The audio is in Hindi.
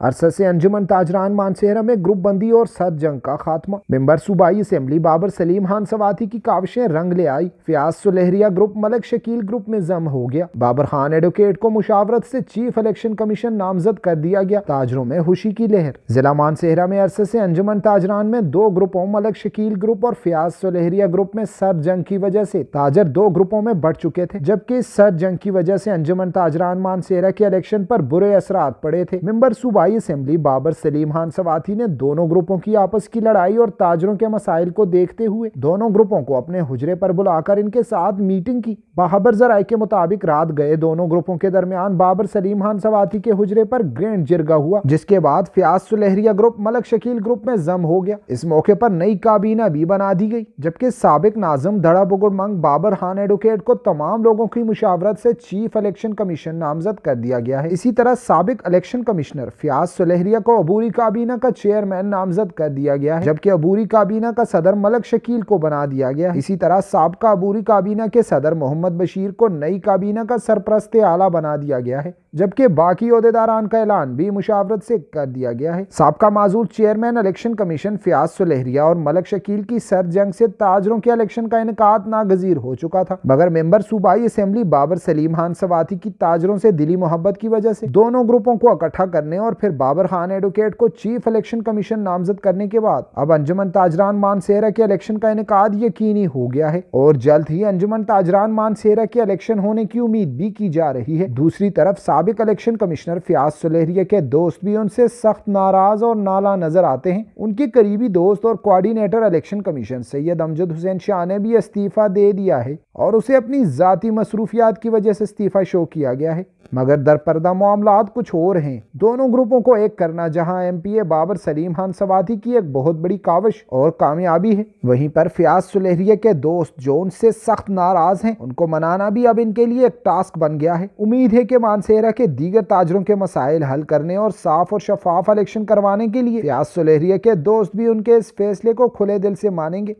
अरसद से अंजुमन ताजरान मानसेहरा में ग्रुप बंदी और सद जंग का खात्मा। मेंबर सूबाई असम्बली बाबर सलीम खान सवाती की काविशें रंग ले आई। फयाज सुलहरिया ग्रुप मलक शकील ग्रुप में जम हो गया। बाबर खान एडवोकेट को मुशावरत से चीफ इलेक्शन कमीशन नामजद कर दिया गया। ताजरों में खुशी की लहर। जिला मानसेहरा में अरसद से अंजुमन ताजरान में दो ग्रुपों, मलक शकील ग्रुप और फयाज सुलहरिया ग्रुप में सर जंग की वजह से ताजर दो ग्रुपों में बढ़ चुके थे, जबकि सर जंग की वजह से अंजुमन ताजरान मानसेहरा के इलेक्शन पर बुरे असरा पड़े थे। मेंबर सूबाई असम्बली बाबर सलीम खान सवाती ने दोनों ग्रुपों की आपस की लड़ाई और ताजरों के मसाइल को देखते हुए दोनों ग्रुपों को अपने हुजरे पर बुलाकर इनके साथ मीटिंग की। बाबर जराये के मुताबिक रात गए दोनों ग्रुपों के दरमियान बाबर सलीम खान सवाती के हुजरे पर ग्रैंड जिरगा हुआ, जिसके बाद फयाज सुलहरिया ग्रुप, मलक शकील ग्रुप में जम हो गया। इस मौके पर नई काबीना भी बना दी गई, जबकि सबक नाजम, धड़ा बुगुड़ मंग, बाबर खान एडवोकेट को तमाम लोगों की मुशावरत से चीफ इलेक्शन कमीशन नामजद कर दिया गया है। इसी तरह सबक इलेक्शन कमिश्नर फयाज सुलहरिया को अबूरी काबीना का चेयरमैन नामजद कर दिया गया है, जबकि अबूरी काबीना का सदर मलक शकील को बना दिया गया इसी तरह सबका अबूरी काबीना के सदर मोहम्मद बशीर को नई काबीना का सरप्रस्त आला बना दिया गया है, जबकि बाकी अहदेदारान का ऐलान भी मुशावरत से कर दिया गया है। सबका माजूर chairman election commission Fayaz Sulehria और मलक शकील की सर जंग से ताजरों के इलेक्शन का इनका नागजीर हो चुका था, मगर मेंबर सूबाई असम्बली बाबर सलीम खान सवाती की ताजरों से दिली मोहब्बत की वजह से दोनों ग्रुपों को इकट्ठा करने और फिर बाबर खान एडवोकेट को चीफ इलेक्शन कमीशन नामजद करने के बाद, अब अंजुमन ताजरान मानसेरा के इलेक्शन का इनका यकीनी हो गया है और जल्द ही अंजुमन ताजरान मानसेरा के इलेक्शन होने की उम्मीद भी की जा रही है। दूसरी तरफ़ सबक इलेक्शन कमिश्नर फयाज सुलेहरिया के दोस्त भी उनसे सख्त नाराज़ और नाला नज़र आते हैं। उनके करीबी दोस्त और coordinator election commission Syed Amjad Hussain Shah ने भी इस्तीफा दे दिया है और उसे अपनी जाती मसरूफियात की वजह से इस्तीफा शो किया गया है। मगर दरपर्दा मामला कुछ और हैं। दोनों ग्रुपों को एक करना, जहाँ एमपीए बाबर सलीम खान सवाती की एक बहुत बड़ी काविश और कामयाबी है। वहीं पर फयाज सुलेहरिया के दोस्त जो उनसे सख्त नाराज़ हैं। उनको मनाना भी अब इनके लिए एक टास्क बन गया है। उम्मीद है कि मानसेरा के दीगर ताजरों के मसाइल हल करने और साफ़ और शफाफ इलेक्शन करवाने के लिए फयाज सुलहरिया के दोस्त भी उनके इस फैसले को खुले दिल से मानेंगे।